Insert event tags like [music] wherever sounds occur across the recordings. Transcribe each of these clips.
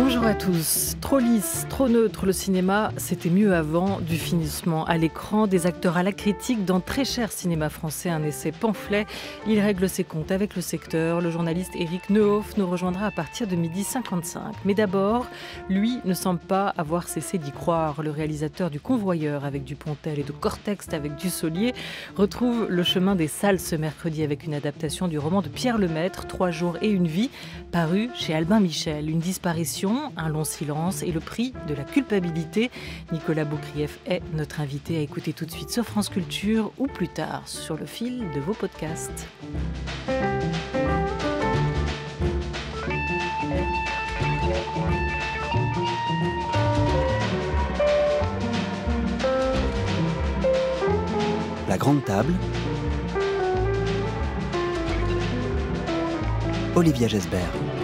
Bonjour à tous. Trop lisse, trop neutre, le cinéma, c'était mieux avant. Du finissement à l'écran, des acteurs à la critique, dans très cher cinéma français, un essai pamphlet. Il règle ses comptes avec le secteur. Le journaliste Éric Neuhoff nous rejoindra à partir de midi 55. Mais d'abord, lui ne semble pas avoir cessé d'y croire. Le réalisateur du Convoyeur avec Dupontel et de Cortex avec Dussolier retrouve le chemin des salles ce mercredi avec une adaptation du roman de Pierre Lemaître, Trois jours et une vie, paru chez Albin Michel. Une disparition, un long silence et le prix de la culpabilité. Nicolas Boukrieff est notre invité à écouter tout de suite sur France Culture ou plus tard sur le fil de vos podcasts. La grande table. Olivia Gesbert.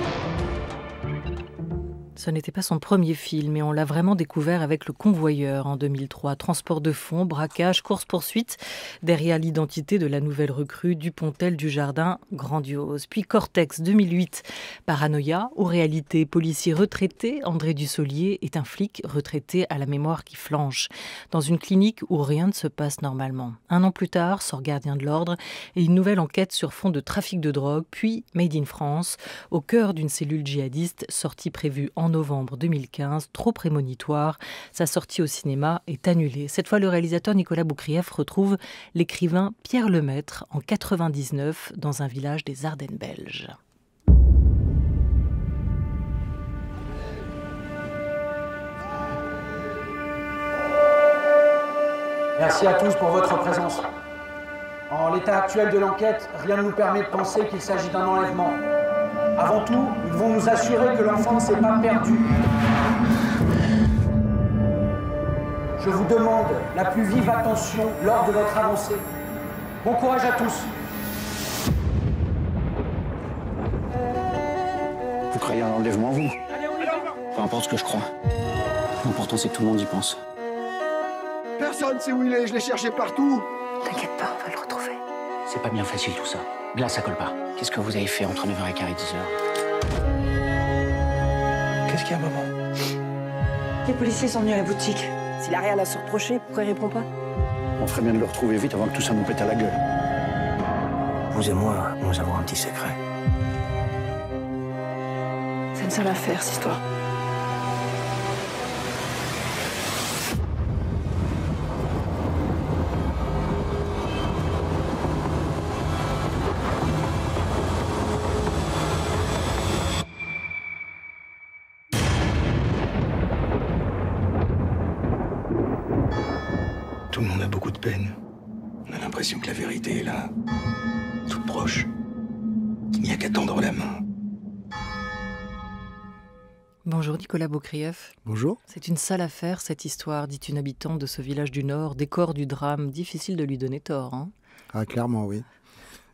Ce n'était pas son premier film et on l'a vraiment découvert avec Le Convoyeur en 2003. Transport de fonds, braquage, course-poursuite, derrière l'identité de la nouvelle recrue Dupontel du Jardin, grandiose. Puis Cortex 2008, Paranoïa, ou réalité policier retraité, André Dussolier est un flic retraité à la mémoire qui flanche, dans une clinique où rien ne se passe normalement. Un an plus tard, sort Gardien de l'Ordre et une nouvelle enquête sur fond de trafic de drogue, puis Made in France, au cœur d'une cellule djihadiste, sortie prévue en novembre 2015, trop prémonitoire. Sa sortie au cinéma est annulée. Cette fois, le réalisateur Nicolas Boukrieff retrouve l'écrivain Pierre Lemaître en 99 dans un village des Ardennes belges. Merci à tous pour votre présence. En l'état actuel de l'enquête, rien ne nous permet de penser qu'il s'agit d'un enlèvement. Avant tout, nous devons nous assurer que l'enfant ne s'est pas perdu. Je vous demande la plus vive attention lors de votre avancée. Bon courage à tous. Vous croyez à l'enlèvement, vous? Peu importe ce que je crois. L'important, c'est que tout le monde y pense. Personne sait où il est, je l'ai cherché partout. T'inquiète pas, on va le retrouver. C'est pas bien facile tout ça. Là, ça colle pas. Qu'est-ce que vous avez fait entre 9h15 et 10h Qu'est-ce qu'il y a, maman Les policiers sont venus à la boutique. S'il a rien à se reprocher, pourquoi il répond pas On ferait bien de le retrouver vite avant que tout ça nous pète à la gueule. Vous et moi, nous avons un petit secret. C'est une seule affaire, cette histoire. Bonjour Nicolas Boukrieff. Bonjour. C'est une sale affaire cette histoire, dit une habitante de ce village du Nord, décor du drame. Difficile de lui donner tort. Hein Ah, clairement, oui.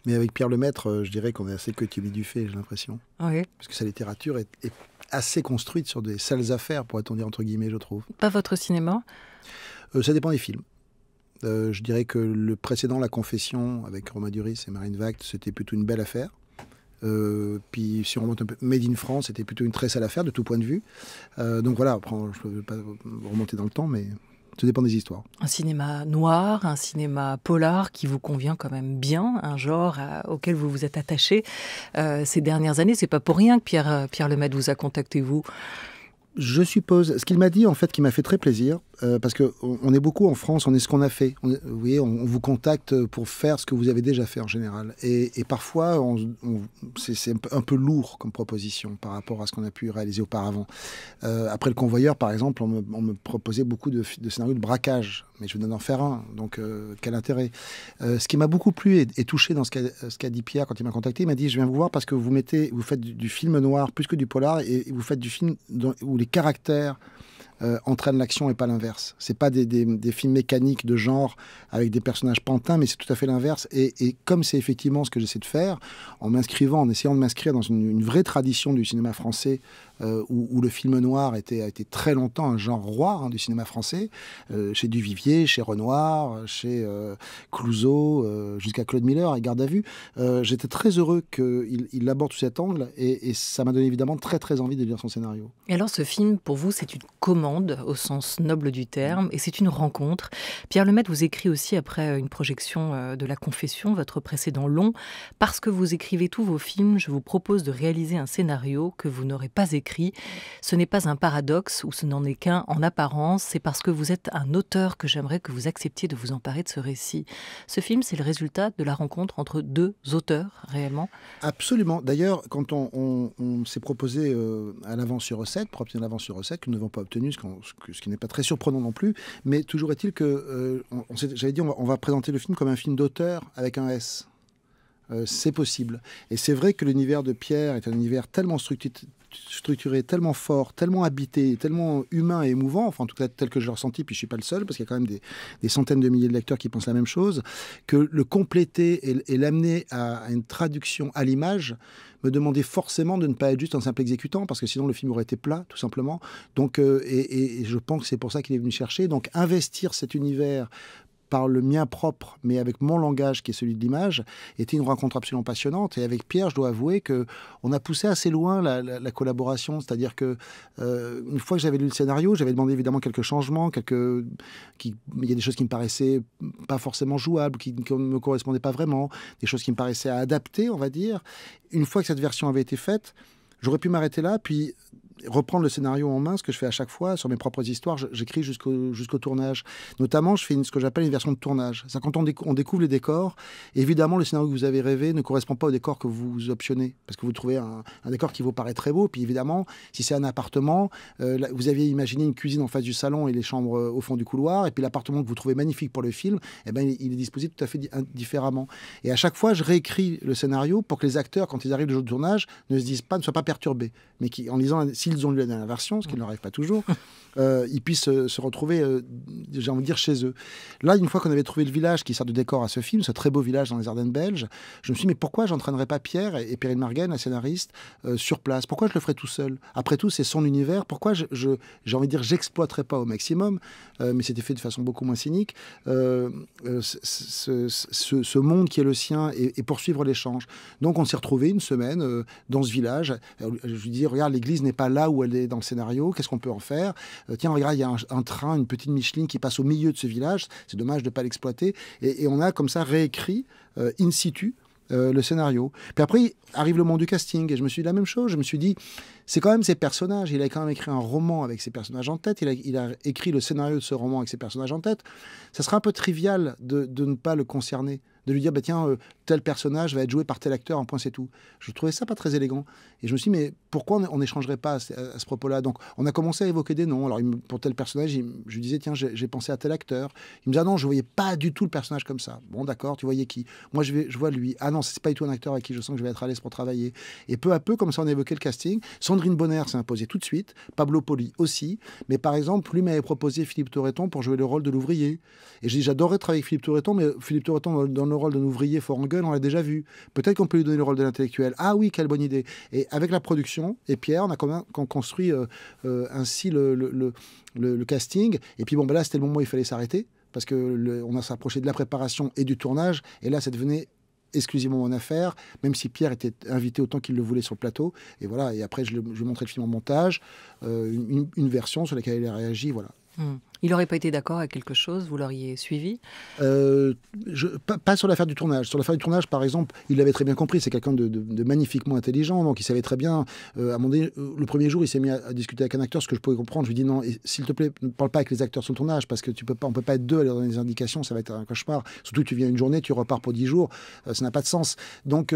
Mais avec Pierre Lemaître, euh, je dirais qu'on est assez coquille du fait, j'ai l'impression. oui. Parce que sa littérature est, est assez construite sur des sales affaires, pourrait-on dire entre guillemets, je trouve. Pas votre cinéma? Euh, ça dépend des films. Euh, je dirais que le précédent, La Confession, avec Romain Duris et Marine Vact, c'était plutôt une belle affaire. Euh, puis si on remonte un peu, Made in France, c'était plutôt une très sale affaire de tout point de vue. Euh, donc voilà, après, je ne veux pas remonter dans le temps, mais ça dépend des histoires. Un cinéma noir, un cinéma polar qui vous convient quand même bien, un genre à- auquel vous vous êtes attaché euh, ces dernières années. C'est pas pour rien que Pierre, Pierre Lemaitre vous a contacté, vous. Je suppose. Ce qu'il m'a dit, en fait, qui m'a fait très plaisir, euh, parce que on est beaucoup en France, on est ce qu'on a fait. On vous voyez, on, vous contacte pour faire ce que vous avez déjà fait en général. Et, parfois, c'est un peu- lourd comme proposition par rapport à ce qu'on a pu réaliser auparavant. Euh, après le convoyeur, par exemple, on me, proposait beaucoup de, scénarios de braquage, mais je venais d'en faire un. Donc, euh, quel intérêt? Ce qui m'a beaucoup plu et, touché dans ce qu'a dit Pierre quand il m'a contacté, il m'a dit je viens vous voir parce que vous mettez, vous faites du, film noir plus que du polar et, vous faites du film où les caractères euh, entraînent l'action et pas l'inverse. C'est pas des, des- des films mécaniques de genre avec des personnages pantins, mais c'est tout à fait l'inverse. Et, et comme c'est effectivement ce que j'essaie de faire, en m'inscrivant, en essayant de m'inscrire dans une vraie tradition du cinéma français où, le film noir a été très longtemps un genre roi hein, du cinéma français, chez Duvivier, chez Renoir, chez Clouseau, jusqu'à Claude Miller et Garde à vue. J'étais très heureux qu'il il aborde sous cet angle et, et ça m'a donné évidemment très très envie de lire son scénario. Et alors ce film, pour vous, c'est une commande au sens noble du terme et c'est une rencontre. Pierre Lemaitre vous écrit aussi après une projection de La Confession, votre précédent long, parce que vous écrivez tous vos films, je vous propose de réaliser un scénario que vous n'aurez pas écrit. Ce n'est pas un paradoxe ou ce n'en est qu'un en apparence, c'est parce que vous êtes un auteur que j'aimerais que vous acceptiez de vous emparer de ce récit. Ce film, c'est le résultat de la rencontre entre deux auteurs, réellement Absolument. D'ailleurs, quand on, s'est proposé euh, à l'avance sur recette, pour obtenir l'avance sur recette, que nous n'avons pas obtenu, ce, qui n'est pas très surprenant non plus, mais toujours est-il que, euh, j'avais dit, on va présenter le film comme un film d'auteur avec un S. Euh, c'est possible. Et c'est vrai que l'univers de Pierre est un univers tellement structuré, tellement fort, tellement habité, tellement humain et émouvant, enfin en tout cas tel que je l'ai ressenti, puis je suis pas le seul, parce qu'il y a quand même des, centaines de milliers de lecteurs qui pensent la même chose, que le compléter et, l'amener à, une traduction à l'image me demandait forcément de ne pas être juste un simple exécutant, parce que sinon le film aurait été plat, tout simplement. Donc, euh, et, et, je pense que c'est pour ça qu'il est venu chercher. Donc, investir cet univers par le mien propre, mais avec mon langage qui est celui de l'image, était une rencontre absolument passionnante. Et avec Pierre, je dois avouer que on a poussé assez loin la, collaboration. C'est-à-dire que euh, une fois que j'avais lu le scénario, j'avais demandé évidemment quelques changements, quelques, il y a des choses qui me paraissaient pas forcément jouables, qui ne me correspondaient pas vraiment, des choses qui me paraissaient à adapter, on va dire. Une fois que cette version avait été faite, j'aurais pu m'arrêter là, puis reprendre le scénario en main, ce que je fais à chaque fois sur mes propres histoires, j'écris jusqu'au jusqu'au tournage. Notamment, je fais ce que j'appelle une version de tournage. C'est quand on, découvre les décors, évidemment, le scénario que vous avez rêvé ne correspond pas au décor que vous optionnez, parce que vous trouvez un, décor qui vous paraît très beau. Puis évidemment, si c'est un appartement, euh, vous aviez imaginé une cuisine en face du salon et les chambres euh, au fond du couloir, et puis l'appartement que vous trouvez magnifique pour le film, eh ben, il, est disposé tout à fait différemment. Et à chaque fois, je réécris le scénario pour que les acteurs, quand ils arrivent le jour de tournage, ne se disent pas, ne soient pas perturbés, mais qui, en lisant, s'ils ont lu la dernière version, ce qui n'arrive pas toujours, euh, ils puissent se retrouver, euh, j'ai envie de dire, chez eux. Là, une fois qu'on avait trouvé le village qui sert de décor à ce film, ce très beau village dans les Ardennes belges, je me suis dit, mais pourquoi j'entraînerais pas Pierre et, Perrine Margaine, la scénariste, euh, sur place? Pourquoi je le ferais tout seul? Après tout, c'est son univers. Pourquoi je, j'ai envie de dire, j'exploiterais pas au maximum, mais c'était fait de façon beaucoup moins cynique, ce, monde qui est le sien et, poursuivre l'échange. Donc, on s'est retrouvé une semaine dans ce village. Je lui dis, regarde, l'église n'est pas là où elle est dans le scénario, qu'est-ce qu'on peut en faire? Euh, Tiens, regarde, il y a un, train, une petite Micheline qui passe au milieu de ce village, c'est dommage de ne pas l'exploiter. Et, on a comme ça réécrit euh, in situ euh, le scénario. Puis après, arrive le moment du casting, et je me suis dit la même chose. Je me suis dit, c'est quand même ces personnages. Il a quand même écrit un roman avec ces personnages en tête. Il a, écrit le scénario de ce roman avec ces personnages en tête. Ça serait un peu trivial de ne pas le concerner de lui dire bah tiens euh, tel personnage va être joué par tel acteur en point c'est tout. Je trouvais ça pas très élégant. Et je me suis dit mais pourquoi on n'échangerait pas à, ce propos-là? Donc on a commencé à évoquer des noms. Alors pour tel personnage je lui disais tiens j'ai pensé à tel acteur. Il me disait ah non je voyais pas du tout le personnage comme ça. Bon d'accord tu voyais qui? Moi je vais je vois lui. Ah non c'est pas du tout un acteur avec qui je sens que je vais être à l'aise pour travailler. Et peu à peu comme ça on a évoqué le casting. Sandrine Bonner s'est imposée tout de suite. Pablo Poli aussi. Mais par exemple lui m'avait proposé Philippe Torreton pour jouer le rôle de l'ouvrier. Et j'ai dit j'adorerais travailler avec Philippe Torreton mais Philippe Torreton dans rôle d'un ouvrier fort en gueule, on l'a déjà vu. Peut-être qu'on peut lui donner le rôle de l'intellectuel. Ah oui, quelle bonne idée. Et avec la production et Pierre, on a quand même construit euh, euh, ainsi le, casting. Et puis bon, ben là, c'était le moment où il fallait s'arrêter parce que on a s'approché de la préparation et du tournage. Et là, ça devenait exclusivement mon affaire, même si Pierre était invité autant qu'il le voulait sur le plateau. Et voilà, et après, je, lui montrais le film en montage, euh, une, une, version sur laquelle il a réagi. Voilà. Hmm. Il n'aurait pas été d'accord avec quelque chose Vous l'auriez suivi? Euh, pas, sur l'affaire du tournage. Sur l'affaire du tournage, par exemple, il l'avait très bien compris. C'est quelqu'un de, magnifiquement intelligent, donc il savait très bien. Euh, euh, le premier jour, il s'est mis à, discuter avec un acteur, ce que je pouvais comprendre. Je lui dis non, s'il te plaît, ne parle pas avec les acteurs sur le tournage, parce que tu peux pas, on peut pas être deux à aller dans des indications, ça va être un cauchemar. Surtout, tu viens une journée, tu repars pour dix jours, ça n'a pas de sens. Donc,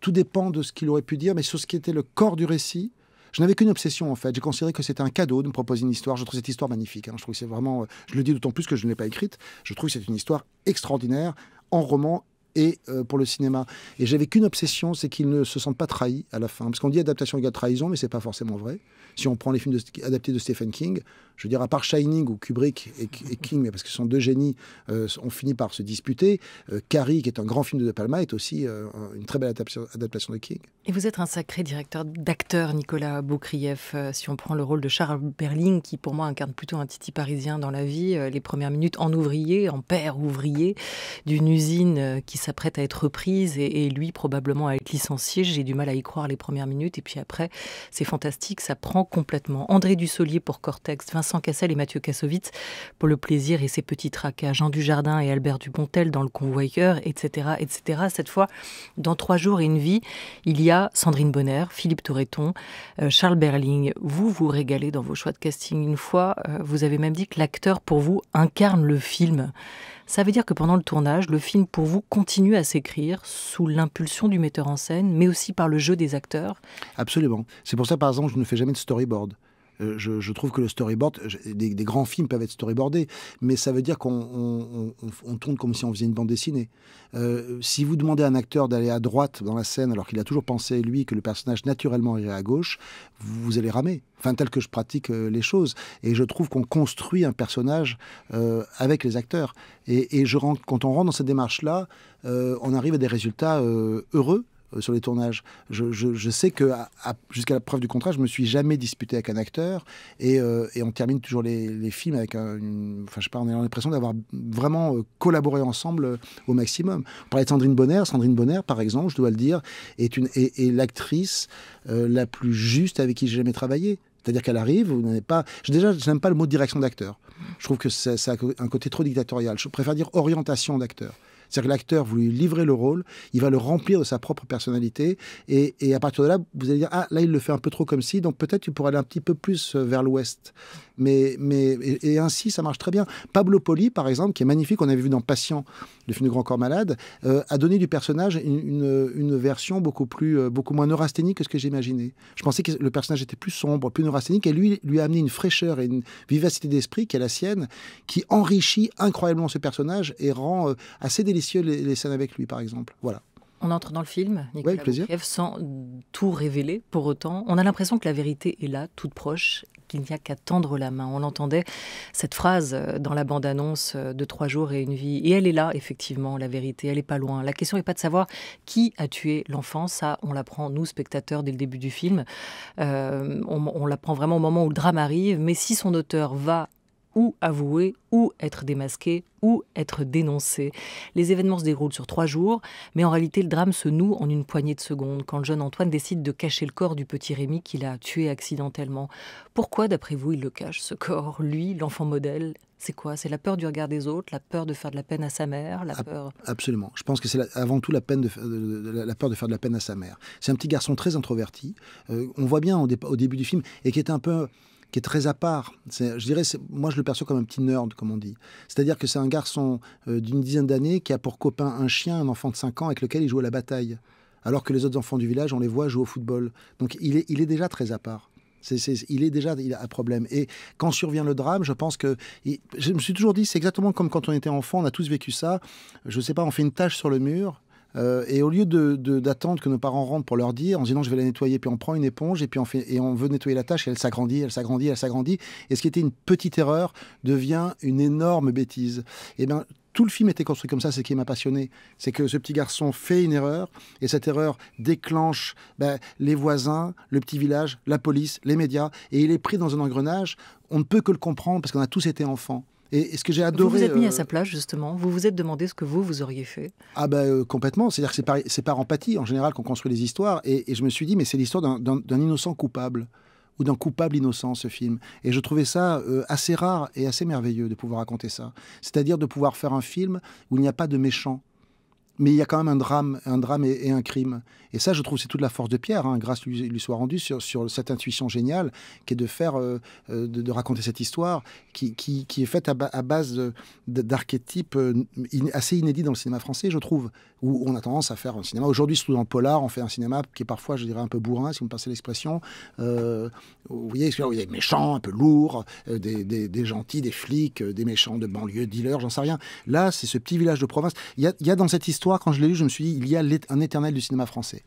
tout dépend de ce qu'il aurait pu dire, mais sur ce qui était le corps du récit, je n'avais qu'une obsession en fait. J'ai considéré que c'était un cadeau de me proposer une histoire. Je trouve cette histoire magnifique. Hein. Je trouve que c'est vraiment. Euh, je le dis d'autant plus que je ne l'ai pas écrite. Je trouve que c'est une histoire extraordinaire en roman et euh, pour le cinéma. Et j'avais qu'une obsession, c'est qu'ils ne se sentent pas trahis à la fin. Parce qu'on dit adaptation égale trahison, mais c'est pas forcément vrai. Si on prend les films adaptés de Stephen King, je veux dire, à part Shining ou Kubrick et, King, mais parce que ce sont deux génies, euh, ont fini par se disputer, euh, Carrie, qui est un grand film de De Palma, est aussi une très belle adaptation, de King. Et vous êtes un sacré directeur d'acteur, Nicolas Boukrieff. si on prend le rôle de Charles Berling, qui pour moi incarne plutôt un titi parisien dans la vie, les premières minutes en ouvrier, en père ouvrier, d'une usine qui s'apprête à être reprise et, lui probablement à être licencié. J'ai du mal à y croire les premières minutes et puis après, c'est fantastique, ça prend complètement. André Dussolier pour Cortex, Vincent Cassel et Mathieu Kassovitz pour Le Plaisir et ses petits tracas, Jean Dujardin et Albert Dupontel dans Le Convoyeur, etc., etc. Cette fois, dans Trois jours et une vie, il y a Sandrine Bonner, Philippe Toureton, euh, Charles Berling. Vous vous régalez dans vos choix de casting. Une fois, euh, vous avez même dit que l'acteur pour vous incarne le film. Ça veut dire que pendant le tournage, le film pour vous continue à s'écrire sous l'impulsion du metteur en scène, mais aussi par le jeu des acteurs? Absolument. C'est pour ça, par exemple, je ne fais jamais de storyboard. Euh, je, trouve que le storyboard, des, grands films peuvent être storyboardés, mais ça veut dire qu'on tourne comme si on faisait une bande dessinée. Euh, si vous demandez à un acteur d'aller à droite dans la scène alors qu'il a toujours pensé, lui, que le personnage naturellement irait à gauche, vous, allez ramer. Enfin, tel que je pratique euh, les choses. Et je trouve qu'on construit un personnage avec les acteurs. Et, quand on rentre dans cette démarche-là, on arrive à des résultats heureux sur les tournages. Je, sais que jusqu'à la preuve du contraire, je me suis jamais disputé avec un acteur et, euh, on termine toujours les, films avec un, enfin je sais pas, on a l'impression d'avoir vraiment euh, collaboré ensemble au maximum. On parlait de Sandrine Bonner, Sandrine Bonner par exemple, je dois le dire, est une est, l'actrice la plus juste avec qui j'ai jamais travaillé. C'est-à-dire qu'elle arrive, vous n'avez pas. Déjà, je n'aime pas le mot direction d'acteur. Je trouve que a un côté trop dictatorial. Je préfère dire orientation d'acteur. C'est-à-dire que l'acteur, vous lui livrez le rôle, il va le remplir de sa propre personnalité, et, à partir de là, vous allez dire, ah, là, il le fait un peu trop comme si, donc peut-être tu pourrais aller un petit peu plus euh, vers l'ouest. Mais, mais, et, ainsi, ça marche très bien. Pablo Poli, par exemple, qui est magnifique, on avait vu dans Patient, le film de Grand Corps Malade, euh, a donné du personnage une, une, version beaucoup, plus, euh, beaucoup moins neurasthénique que ce que j'imaginais. Je pensais que le personnage était plus sombre, plus neurasthénique, et lui, lui a amené une fraîcheur et une vivacité d'esprit qui est la sienne, qui enrichit incroyablement ce personnage et rend assez délicieux les, scènes avec lui, par exemple. Voilà. On entre dans le film, Nicolas plaisir. sans tout révéler pour autant. On a l'impression que la vérité est là, toute proche, qu'il n'y a qu'à tendre la main. On entendait cette phrase euh, dans la bande-annonce euh, de Trois jours et une vie. Et elle est là, effectivement, la vérité, elle n'est pas loin. La question n'est pas de savoir qui a tué l'enfant, ça, on l'apprend, nous, spectateurs, dès le début du film. Euh, on, on l'apprend vraiment au moment où le drame arrive, mais si son auteur va ou avouer, ou être démasqué, ou être dénoncé. Les événements se déroulent sur trois jours, mais en réalité le drame se noue en une poignée de secondes quand le jeune Antoine décide de cacher le corps du petit Rémi qu'il a tué accidentellement. Pourquoi, d'après vous, il le cache, ce corps? Lui, l'enfant modèle c'est quoi? C'est la peur du regard des autres, la peur de faire de la peine à sa mère, la peur. Absolument. Je pense que c'est avant tout la, peine de, la peur de faire de la peine à sa mère. C'est un petit garçon très introverti. Euh, on voit bien au, au, début du film et qui est un peu qui est très à part. Je dirais, moi je le perçois comme un petit nerd, comme on dit. C'est-à-dire que c'est un garçon euh, d'une dizaine d'années qui a pour copain un chien, un enfant de 5 ans avec lequel il joue à la bataille. Alors que les autres enfants du village, on les voit jouer au football. Donc il est, déjà très à part. il est déjà il a un problème. Et quand survient le drame, je pense que. je me suis toujours dit, c'est exactement comme quand on était enfant, on a tous vécu ça. Je ne sais pas, on fait une tâche sur le mur. Euh, et au lieu d'attendre de, que nos parents rentrent pour leur dire, en disant je vais la nettoyer, puis on prend une éponge et puis on, fait, et on veut nettoyer la tâche et elle s'agrandit, elle s'agrandit, elle s'agrandit. Et ce qui était une petite erreur devient une énorme bêtise. Et eh bien, tout le film était construit comme ça, c'est ce qui m'a passionné. C'est que ce petit garçon fait une erreur, et cette erreur déclenche ben, les voisins, le petit village, la police, les médias, et il est pris dans un engrenage. On ne peut que le comprendre parce qu'on a tous été enfants. Et, ce que j'ai adoré. Vous vous êtes mis à euh, sa place, justement. Vous vous êtes demandé ce que vous, vous auriez fait. Ah, ben complètement. C'est-à-dire que c'est par, par, empathie, en général, qu'on construit les histoires. Et, je me suis dit, mais c'est l'histoire d'un innocent coupable ou d'un coupable innocent, ce film. Et je trouvais ça euh, assez rare et assez merveilleux de pouvoir raconter ça. C'est-à-dire de pouvoir faire un film où il n'y a pas de méchant, mais il y a quand même un drame, un drame et, un crime. Et ça, je trouve, c'est toute la force de Pierre, hein, grâce lui, lui soit rendue sur, sur, cette intuition géniale qui est de faire, euh, euh, de, raconter cette histoire qui, qui, est faite à, base d'archétypes euh, assez inédits dans le cinéma français, je trouve, où on a tendance à faire un cinéma. Aujourd'hui, surtout dans le polar, on fait un cinéma qui est parfois, je dirais, un peu bourrin, si vous me passez l'expression. vous voyez, il y a des méchants, un peu lourds, des, des, des, gentils, des flics, des méchants de banlieue, dealers, j'en sais rien. Là, c'est ce petit village de province. Il y a, il y a dans cette histoire quand je l'ai lu, je me suis dit, il y a un éternel du cinéma français.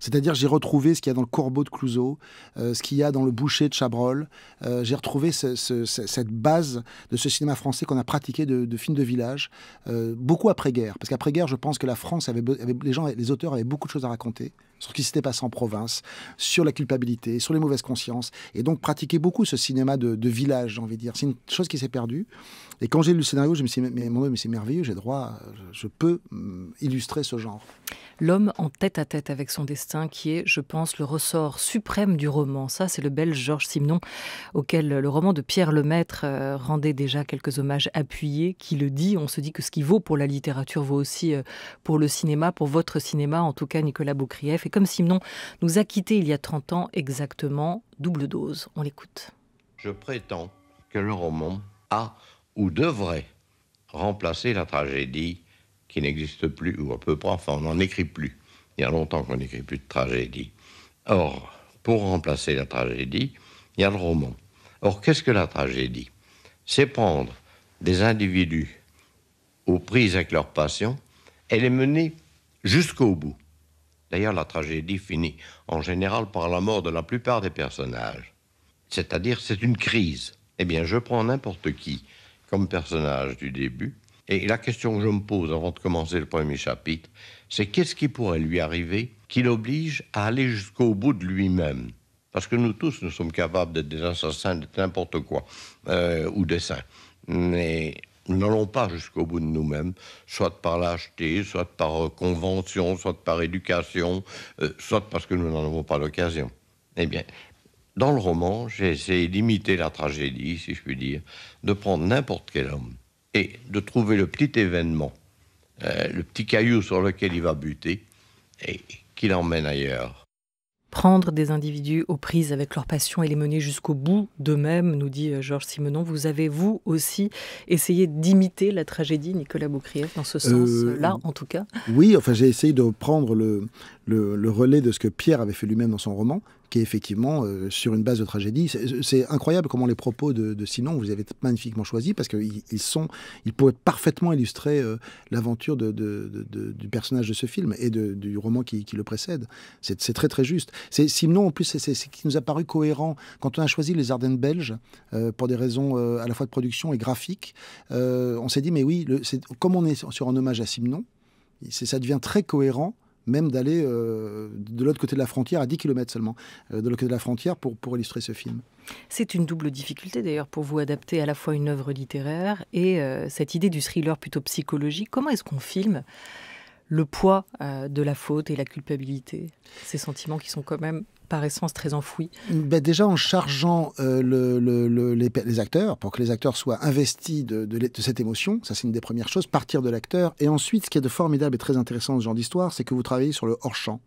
C'est-à-dire, j'ai retrouvé ce qu'il y a dans le Corbeau de Clouseau, euh, ce qu'il y a dans le Boucher de Chabrol. Euh, j'ai retrouvé cette base de ce cinéma français qu'on a pratiqué de, films de village, euh, beaucoup après-guerre. Parce qu'après-guerre, je pense que la France avait, les gens, les auteurs avaient beaucoup de choses à raconter sur ce qui s'était passé en province, sur la culpabilité, sur les mauvaises consciences, et donc pratiquer beaucoup ce cinéma de, village, j'ai envie de dire. C'est une chose qui s'est perdue. Et quand j'ai lu le scénario, je me suis dit, mais, mais c'est merveilleux, j'ai droit, je peux mm, illustrer ce genre. L'homme en tête à tête avec son destin, qui est, je pense, le ressort suprême du roman. Ça, c'est le belge Georges Simenon, auquel le roman de Pierre Lemaître euh, rendait déjà quelques hommages appuyés, qui le dit. On se dit que ce qui vaut pour la littérature vaut aussi euh, pour le cinéma, pour votre cinéma, en tout cas Nicolas Boukrieff. Comme Simenon nous a quittés il y a 30 ans exactement, double dose. On l'écoute. Je prétends que le roman a ou devrait remplacer la tragédie qui n'existe plus, ou à peu près, enfin on n'en écrit plus. Il y a longtemps qu'on n'écrit plus de tragédie. Or, pour remplacer la tragédie, il y a le roman. Or, qu'est-ce que la tragédie? C'est prendre des individus aux prises avec leur passion et les mener jusqu'au bout. D'ailleurs, la tragédie finit en général par la mort de la plupart des personnages. C'est-à-dire, c'est une crise. Eh bien, je prends n'importe qui comme personnage du début, et la question que je me pose avant de commencer le premier chapitre, c'est qu'est-ce qui pourrait lui arriver qui l'oblige à aller jusqu'au bout de lui-même? Parce que nous tous, nous sommes capables d'être des assassins de n'importe quoi, euh, ou des saints. Mais nous n'allons pas jusqu'au bout de nous-mêmes, soit par lâcheté, soit par euh, convention, soit par éducation, euh, soit parce que nous n'en avons pas l'occasion. Eh bien, dans le roman, j'ai essayé d'imiter la tragédie, si je puis dire, de prendre n'importe quel homme, et de trouver le petit événement, euh, le petit caillou sur lequel il va buter, et qui l'emmène ailleurs. Prendre des individus aux prises avec leur passion et les mener jusqu'au bout d'eux-mêmes, nous dit euh, Georges Simenon. Vous avez, vous aussi, essayé d'imiter la tragédie, Nicolas Boukrieff, dans ce euh, sens-là, en tout cas? Oui, enfin, j'ai essayé de prendre le, le, relais de ce que Pierre avait fait lui-même dans son roman, qui est effectivement euh, sur une base de tragédie. C'est incroyable comment les propos de, de Sinon, vous avez magnifiquement choisi, parce qu'ils sont, ils pourraient parfaitement illustrer euh, l'aventure de, du personnage de ce film et du roman qui, le précède. C'est très très juste. Sinon, en plus, c'est ce qui nous a paru cohérent quand on a choisi les Ardennes belges euh, pour des raisons à la fois de production et graphique. on s'est dit, mais oui, le, comme on est sur un hommage à Simon, ça devient très cohérent même d'aller euh, de l'autre côté de la frontière, à 10 km seulement, euh, de l'autre côté de la frontière, pour, pour illustrer ce film. C'est une double difficulté d'ailleurs pour vous adapter à la fois une œuvre littéraire et euh, cette idée du thriller plutôt psychologique. Comment est-ce qu'on filme le poids de la faute et la culpabilité? Ces sentiments qui sont quand même essence très enfoui ben Déjà en chargeant euh, le, les, acteurs, pour que les acteurs soient investis de, cette émotion, ça c'est une des premières choses, partir de l'acteur. Et ensuite, ce qui est de formidable et très intéressant dans ce genre d'histoire, c'est que vous travaillez sur le hors-champ.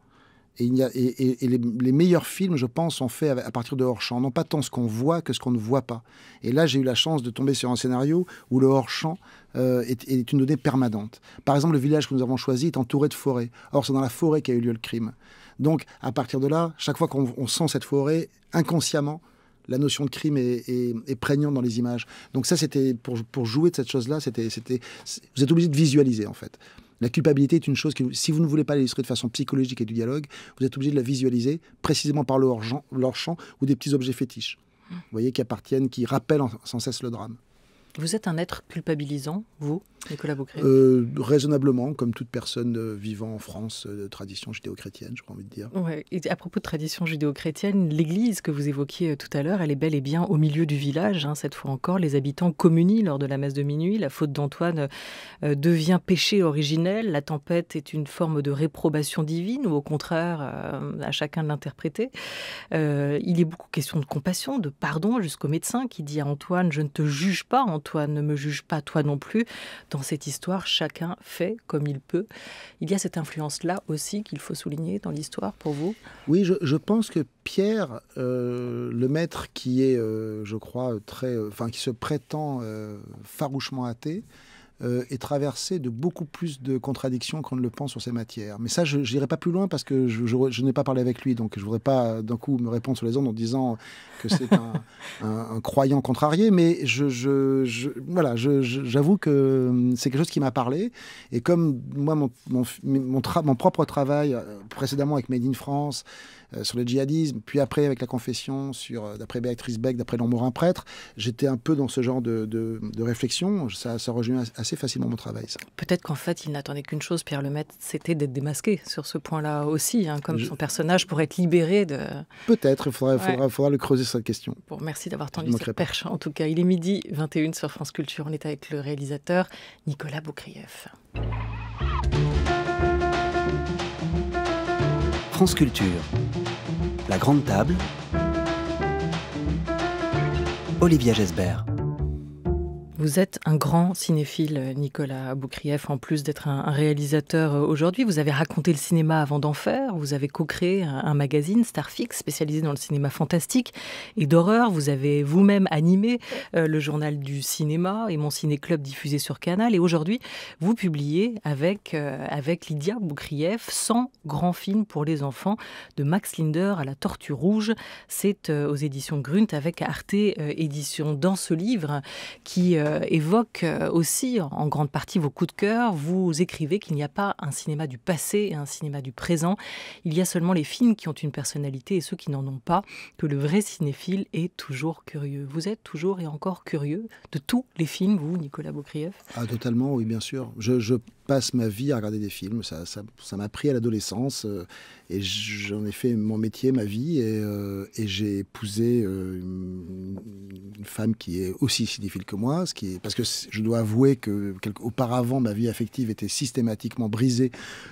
Et, il y et, les, meilleurs films, je pense, sont faits à, partir de hors-champ. Non pas tant ce qu'on voit que ce qu'on ne voit pas. Et là, j'ai eu la chance de tomber sur un scénario où le hors-champ euh, est, est, une donnée permanente. Par exemple, le village que nous avons choisi est entouré de forêts. Or, c'est dans la forêt qu'a eu lieu le crime. Donc, à partir de là, chaque fois qu'on sent cette forêt, inconsciemment, la notion de crime est, prégnante dans les images. Donc ça, c'était pour, jouer de cette chose-là, c'était, vous êtes obligé de visualiser en fait. La culpabilité est une chose que, si vous ne voulez pas l'illustrer de façon psychologique et du dialogue, vous êtes obligé de la visualiser précisément par le hors-champ ou des petits objets fétiches. Vous voyez, qui appartiennent, qui rappellent sans cesse le drame. Vous êtes un être culpabilisant, vous, Nicolas Boucré? Euh, Raisonnablement, comme toute personne euh, vivant en France euh, de tradition judéo-chrétienne, j'ai envie de dire. Ouais. Et à propos de tradition judéo-chrétienne, l'église que vous évoquiez tout à l'heure, elle est bel et bien au milieu du village. Hein, cette fois encore, les habitants communient lors de la messe de minuit. La faute d'Antoine devient péché originel. La tempête est une forme de réprobation divine, ou au contraire, à chacun de l'interpréter. il est beaucoup question de compassion, de pardon, jusqu'au médecin qui dit à Antoine Je ne te juge pas, toi ne me juge pas, toi non plus. Dans cette histoire, chacun fait comme il peut. Il y a cette influence-là aussi qu'il faut souligner dans l'histoire pour vous? Oui, je, pense que Pierre, euh, le maître qui est, euh, je crois, très, euh, enfin, qui se prétend farouchement athée, euh, est traversé de beaucoup plus de contradictions qu'on ne le pense sur ces matières. Mais ça, je n'irai pas plus loin parce que je, n'ai pas parlé avec lui, donc je ne voudrais pas d'un coup me répondre sur les ondes en disant que c'est un, [laughs] croyant contrarié. Mais je, je voilà, j'avoue que c'est quelque chose qui m'a parlé. Et comme moi, mon, mon, mon, mon propre travail euh, précédemment avec Made in France, euh, sur le djihadisme, puis après avec la confession, sur euh, d'après Béatrice Beck, d'après Morin prêtre, j'étais un peu dans ce genre de, de, réflexion. Ça, ça rejoint assez facilement mon travail. Peut-être qu'en fait, il n'attendait qu'une chose, Pierre Lemaitre, c'était d'être démasqué sur ce point-là aussi, hein, comme son personnage pourrait être libéré de. Peut-être, il faudra, faudra, faudra, le creuser cette question. Bon, merci d'avoir tendu cette perche. En tout cas, il est midi 21 sur France Culture. On est avec le réalisateur Nicolas Boukrieff. France Culture. La Grande Table. Olivia Gesbert. Vous êtes un grand cinéphile, Nicolas Boukrieff, en plus d'être un, réalisateur euh, aujourd'hui. Vous avez raconté le cinéma avant d'en faire. Vous avez co-créé un, magazine, Starfix, spécialisé dans le cinéma fantastique et d'horreur. Vous avez vous-même animé euh, le journal du cinéma et mon ciné-club diffusé sur Canal. Et aujourd'hui, vous publiez avec, euh, avec Lydia Boukrieff 100 grands films pour les enfants, de Max Linder à La Tortue Rouge. C'est aux éditions Grunt avec Arte Édition. Dans ce livre qui euh, évoque euh, aussi en grande partie vos coups de cœur. Vous écrivez qu'il n'y a pas un cinéma du passé et un cinéma du présent. Il y a seulement les films qui ont une personnalité et ceux qui n'en ont pas, que le vrai cinéphile est toujours curieux. Vous êtes toujours et encore curieux de tous les films, vous, Nicolas Boukrieff Ah, totalement, oui, bien sûr. Je passe ma vie à regarder des films. Ça, ça, ça m'a pris à l'adolescence euh, et j'en ai fait mon métier, ma vie. Et, euh, j'ai épousé euh, une, femme qui est aussi cinéphile que moi, parce que je dois avouer que auparavant ma vie affective était systématiquement brisée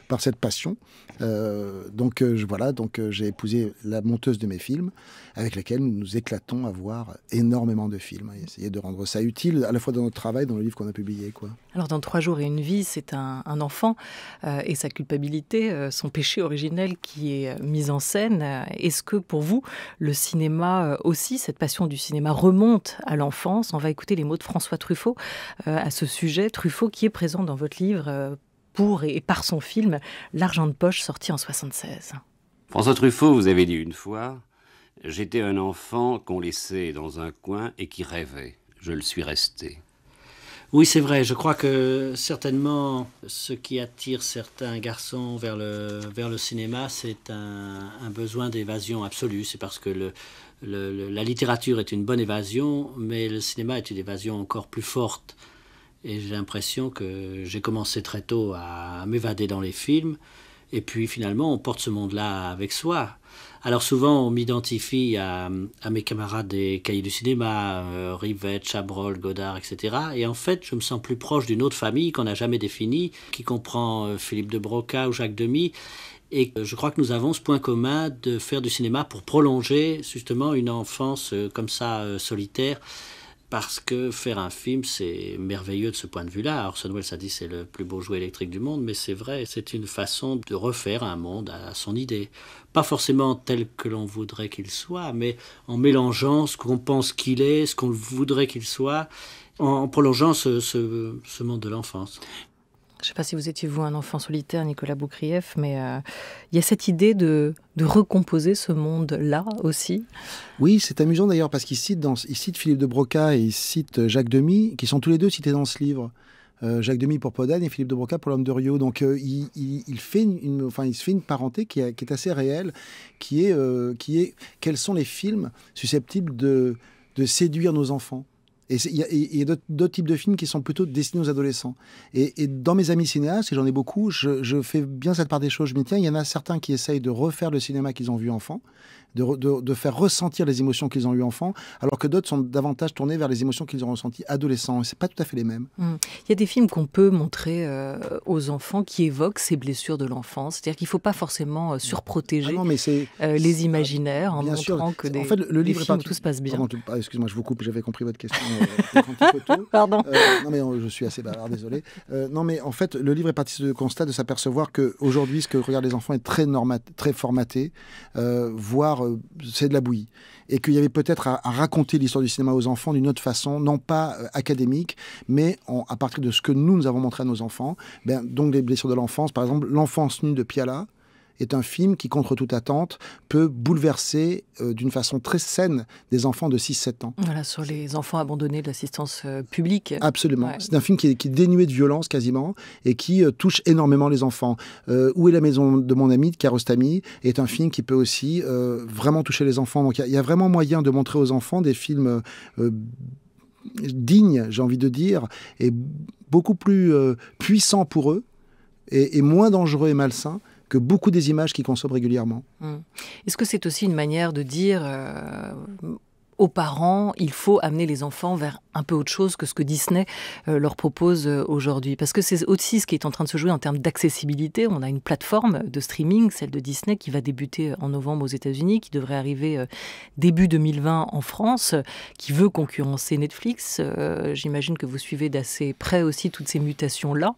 par cette passion. donc voilà, donc j'ai épousé la monteuse de mes films, avec laquelle nous nous éclatons à voir énormément de films et essayer de rendre ça utile à la fois dans notre travail, dans le livre qu'on a publié. Quoi. Alors dans Trois jours et une vie, c'est un un, enfant euh, et sa culpabilité, euh, son péché originel qui est euh, mis en scène. Est-ce que pour vous, le cinéma aussi, cette passion du cinéma remonte à l'enfance? On va écouter les mots de François Truffaut à ce sujet. Truffaut qui est présent dans votre livre pour et par son film L'argent de poche sorti en 76. François Truffaut, vous avez dit une fois, j'étais un enfant qu'on laissait dans un coin et qui rêvait. Je le suis resté. Oui, c'est vrai. Je crois que certainement, ce qui attire certains garçons vers le, vers le cinéma, c'est un, besoin d'évasion absolue. C'est parce que la littérature est une bonne évasion, mais le cinéma est une évasion encore plus forte. Et j'ai l'impression que j'ai commencé très tôt à m'évader dans les films. Et puis finalement, on porte ce monde-là avec soi. Alors souvent, on m'identifie à, mes camarades des cahiers du cinéma, euh, Rivette, Chabrol, Godard, etc. Et en fait, je me sens plus proche d'une autre famille qu'on n'a jamais définie, qui comprend euh, Philippe de Broca ou Jacques Demy. Et je crois que nous avons ce point commun de faire du cinéma pour prolonger justement une enfance euh, comme ça solitaire parce que faire un film, c'est merveilleux de ce point de vue-là. Orson Welles a dit c'est le plus beau jouet électrique du monde, mais c'est vrai, c'est une façon de refaire un monde à son idée. Pas forcément tel que l'on voudrait qu'il soit, mais en mélangeant ce qu'on pense qu'il est, ce qu'on voudrait qu'il soit, en prolongeant ce, ce monde de l'enfance. Je ne sais pas si vous étiez, vous, un enfant solitaire, Nicolas Boukrieff, mais euh, il y a cette idée de, recomposer ce monde-là aussi. Oui, c'est amusant d'ailleurs parce qu'il cite, Philippe de Broca et il cite Jacques Demy, qui sont tous les deux cités dans ce livre. Euh, Jacques Demy pour Podane et Philippe de Broca pour L'Homme de Rio. Donc euh, il, fait une, enfin, il se fait une parenté qui, est assez réelle, qui est, qui est quels sont les films susceptibles de séduire nos enfants? Et il y a, d'autres types de films qui sont plutôt destinés aux adolescents. Et, dans mes amis cinéastes, et j'en ai beaucoup, je, fais bien cette part des choses. Je me dis, tiens, il y en a certains qui essayent de refaire le cinéma qu'ils ont vu enfant, de, faire ressentir les émotions qu'ils ont eues enfant, alors que d'autres sont davantage tournés vers les émotions qu'ils ont ressenties adolescents. Et c'est pas tout à fait les mêmes. Hum. Il y a des films qu'on peut montrer euh, aux enfants qui évoquent ces blessures de l'enfance. C'est-à-dire qu'il ne faut pas forcément euh, surprotéger ah euh, les imaginaires en montrant que des, en fait, le livre films tout se passe bien. Excuse-moi, je vous coupe, j'avais compris votre question. [laughs] Pardon. non, mais je suis assez bavard, désolé. non, mais en fait, le livre est parti de constat de s'apercevoir qu'aujourd'hui, ce que regardent les enfants est très, très formaté, voire euh, c'est de la bouillie. Et qu'il y avait peut-être à, raconter l'histoire du cinéma aux enfants d'une autre façon, non pas euh, académique, mais à partir de ce que nous, nous avons montré à nos enfants. Ben, donc les blessures de l'enfance, par exemple, l'enfance nue de Piala, est un film qui, contre toute attente, peut bouleverser euh, d'une façon très saine des enfants de 6-7 ans. Voilà, sur les enfants abandonnés de l'assistance euh, publique. Absolument. C'est un film qui est, dénué de violence quasiment et qui euh, touche énormément les enfants. Où est la maison de mon ami, de Karostami, est un film qui peut aussi vraiment toucher les enfants. Donc il y, a vraiment moyen de montrer aux enfants des films dignes, j'ai envie de dire, et beaucoup plus puissants pour eux et, et moins dangereux et malsains que beaucoup des images qu'ils consomment régulièrement. Mmh. Est-ce que c'est aussi une manière de dire euh, aux parents, il faut amener les enfants vers un peu autre chose que ce que Disney euh, leur propose euh, aujourd'hui. Parce que c'est aussi ce qui est en train de se jouer en termes d'accessibilité. On a une plateforme de streaming, celle de Disney, qui va débuter en novembre aux États-Unis, qui devrait arriver euh, début 2020 en France, qui veut concurrencer Netflix. J'imagine que vous suivez d'assez près aussi toutes ces mutations-là.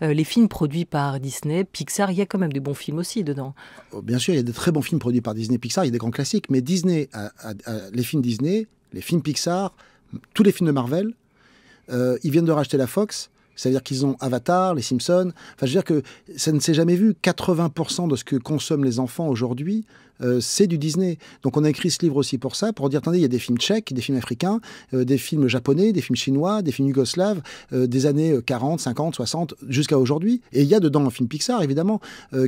les films produits par Disney, Pixar, il y a quand même des bons films aussi dedans. Oh, bien sûr, il y a des très bons films produits par Disney, Pixar, il y a des grands classiques, mais Disney, les films Disney, les films Pixar, tous les films de Marvel, euh, ils viennent de racheter la Fox. C'est-à-dire qu'ils ont Avatar, les Simpsons. Enfin, je veux dire que ça ne s'est jamais vu. 80% de ce que consomment les enfants aujourd'hui, euh, c'est du Disney. Donc on a écrit ce livre aussi pour ça, pour dire, attendez, il y a des films tchèques, des films africains, euh, des films japonais, des films chinois, des films yougoslaves, euh, des années 40, 50, 60, jusqu'à aujourd'hui. Et il y a dedans un film Pixar, évidemment,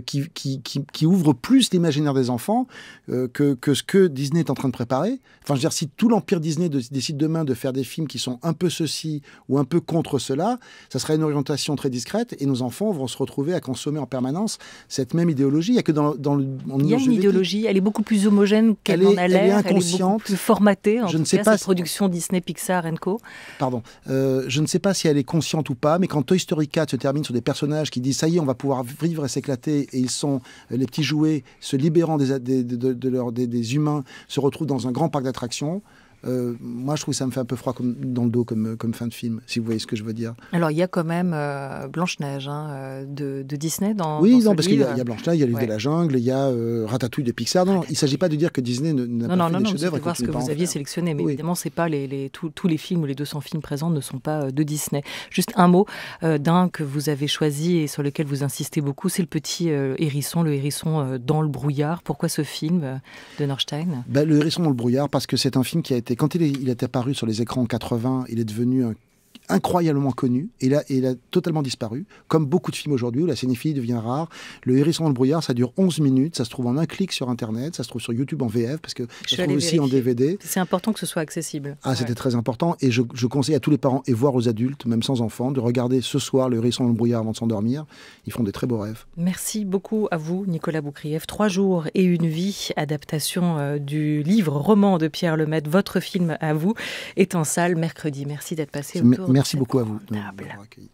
qui, qui, qui, ouvre plus l'imaginaire des enfants que, que ce que Disney est en train de préparer. Enfin, je veux dire, si tout l'empire Disney décide demain de faire des films qui sont un peu ceci ou un peu contre cela, ça sera une orientation très discrète et nos enfants vont se retrouver à consommer en permanence cette même idéologie. Il y a que dans, dans le... il y a une idéologie elle est beaucoup plus homogène qu'elle en a l'air. Elle est inconsciente. Elle est plus formatée. En je ne sais pas. Cette production Disney, Pixar Co. Pardon. Euh, je ne sais pas si elle est consciente ou pas, mais quand Toy Story 4 se termine sur des personnages qui disent ça y est, on va pouvoir vivre et s'éclater, et ils sont euh, les petits jouets se libérant des, des, des, des humains, se retrouvent dans un grand parc d'attractions. Euh, moi, je trouve que ça me fait un peu froid comme, dans le dos comme, comme fin de film, si vous voyez ce que je veux dire. Alors, il y a quand même euh, Blanche-Neige hein, euh, de, de, Disney dans. Oui, non, parce qu'il y a, Blanche-Neige, il y a L'île de la jungle, il y a Ratatouille de Pixar. Non, il ne s'agit pas de dire que Disney n'a pas non, fait non, des chefs-d'œuvre. Voir ce que vous aviez sélectionné, mais évidemment, c'est pas les, les tous, tous les films ou les 200 films présents ne sont pas de Disney. Juste un mot d'un que vous avez choisi et sur lequel vous insistez beaucoup, c'est le petit hérisson, le hérisson dans le brouillard. Pourquoi ce film de Norstein? Ben, Le hérisson dans le brouillard, parce que c'est un film qui a été, quand il, est, apparu sur les écrans en 80, il est devenu un incroyablement connu et il, a, il a totalement disparu, comme beaucoup de films aujourd'hui où la cinéphilie devient rare. Le Hérisson dans le brouillard, ça dure 11 minutes, ça se trouve en un clic sur Internet, ça se trouve sur YouTube en VF, parce que ça se trouve aussi en DVD. C'est important que ce soit accessible. Ah, c'était très important et je, je, conseille à tous les parents et voire aux adultes, même sans enfants, de regarder ce soir Le Hérisson dans le brouillard avant de s'endormir. Ils font des très beaux rêves. Merci beaucoup à vous, Nicolas Boukrieff. Trois jours et une vie, adaptation euh, du livre roman de Pierre Lemaitre, votre film à vous, est en salle mercredi. Merci d'être passé autour Merci beaucoup à vous de m'avoir accueilli.